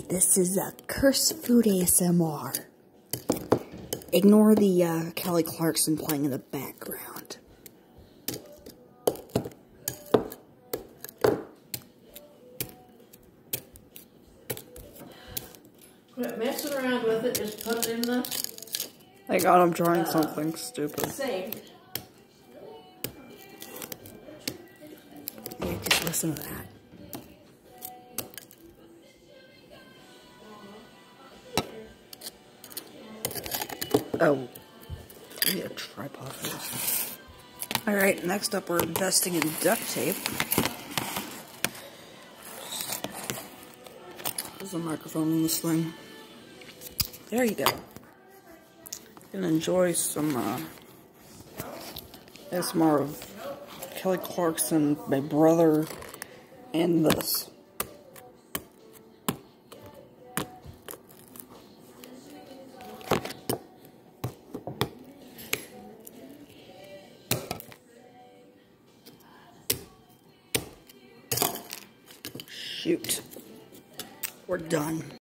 Okay, this is a cursed food ASMR. Ignore the uh, Kelly Clarkson playing in the background. Quit messing around with it, just put it in the Thank God I'm trying something stupid. sink. Yeah, just listen to that. Oh. I need a tripod. Alright, next up we're investing in duct tape. There's a microphone in this thing. There you go. You can enjoy some uh, ASMR of Kelly Clarkson, my brother, and this. Shoot. We're done.